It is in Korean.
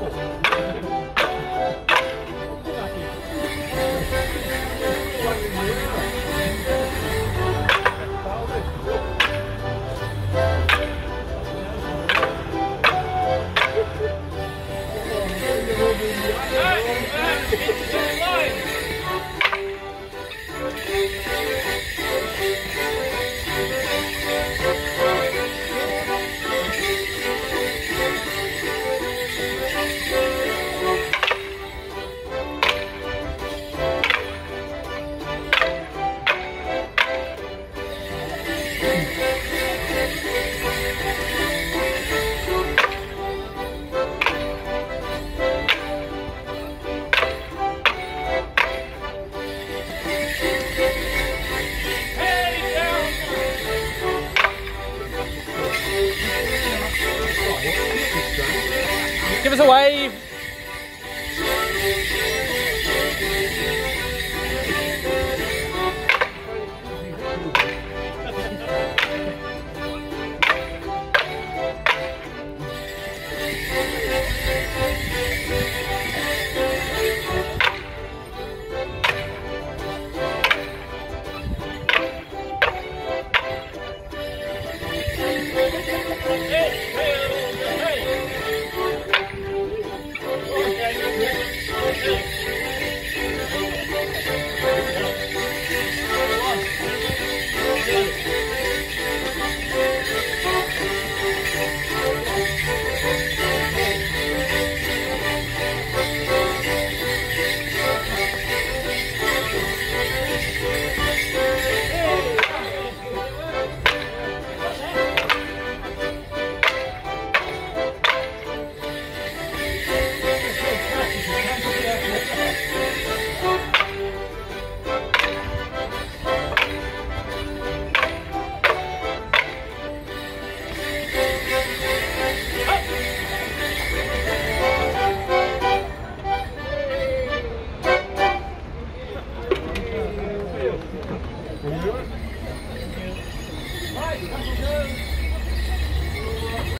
Hey! Hey! Give us a wave. Vai, vai, vai.